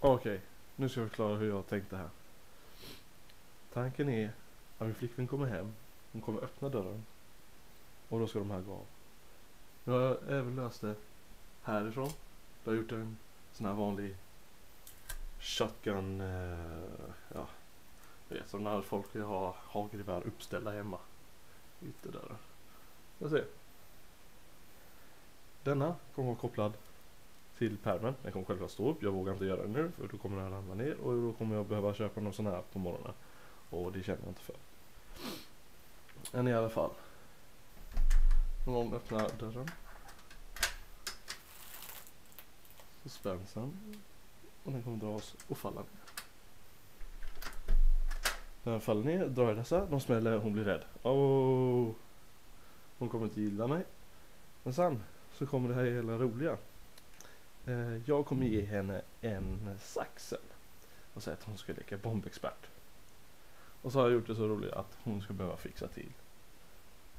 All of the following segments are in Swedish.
Okej, nu ska jag förklara hur jag tänkte här. Tanken är att min flickvän kommer hem, hon kommer öppna dörren och då ska de här gå av. Nu har jag även löst det härifrån. Jag har gjort en sån här vanlig shotgun, eh, ja, du vet som när folk vill ha hagelgevär uppställda hemma. Ytterdörren. Jag ser. Denna kommer vara kopplad till pärmen. Den kommer självklart stå upp. Jag vågar inte göra det nu för då kommer den ramla ner och då kommer jag behöva köpa någon sån här på morgonen. Och det känner jag inte för. Men i alla fall. Någon öppnar dörren. Så spänns den. Och den kommer dras och falla ner. När den faller ner drar jag dessa. De smäller. Hon blir rädd. Oh. Hon kommer inte gilla mig. Men sen så kommer det här hela roliga. Eh, jag kommer ge henne en saxen och säga att hon ska leka bombexpert. Och så har jag gjort det så roligt att hon ska behöva fixa till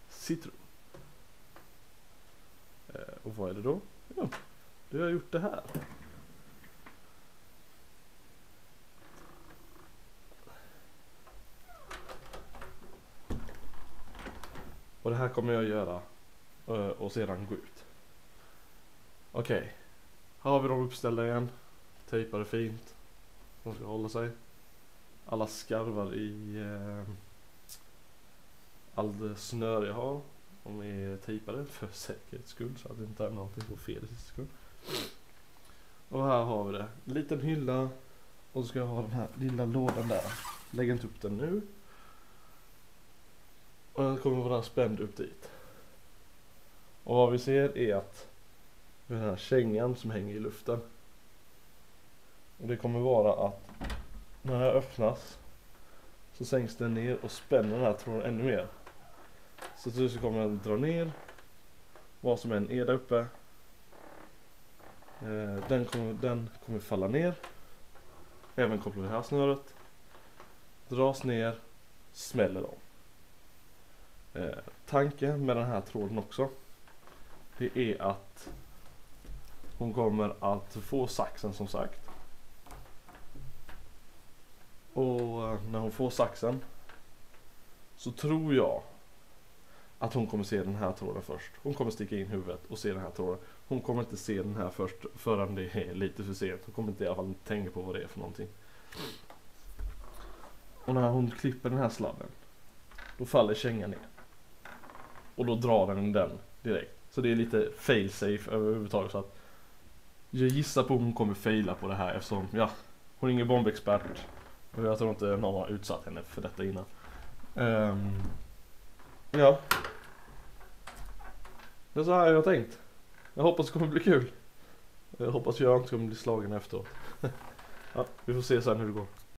citron. rum. Eh, och vad är det då? Jo, då har jag gjort det här. Och det här kommer jag göra eh, och sedan gå ut. Okej. Okay. Här har vi dem uppställda igen. Tejpade fint. De ska hålla sig. Alla skarvar i eh, all snöre jag har. De är tejpade för säkerhets skull så att det inte är någonting på fel i sekund. Och här har vi det. En liten hylla. Och så ska jag ha den här lilla lådan där. Lägg inte upp den nu. Och den kommer vara spänd upp dit. Och vad vi ser är att den här kängan som hänger i luften. Och det kommer vara att när den här öppnas så sänks den ner och spänner den här tråden ännu mer. Så till slut kommer den dra ner vad som än är där uppe. Eh, den, kommer, den kommer falla ner. Även kopplar det här snöret. Dras ner, smäller om. Eh, tanken med den här tråden också. Det är att hon kommer att få saxen som sagt. Och eh, när hon får saxen så tror jag att hon kommer se den här tråden först. Hon kommer sticka in huvudet och se den här tråden. Hon kommer inte se den här först förrän det är lite för sent. Hon kommer inte i alla fall tänka på vad det är för någonting. Och när hon klipper den här sladden då faller kängan ner. Och då drar den den direkt. Så det är lite fail safe överhuvudtaget så att jag gissar på att hon kommer faila på det här eftersom, ja, hon är ingen bombexpert. Och jag tror inte någon har utsatt henne för detta innan. Um, ja. Det är så här jag har tänkt. Jag hoppas det kommer bli kul. Jag hoppas jag inte kommer bli slagen efteråt. ja, vi får se sen hur det går.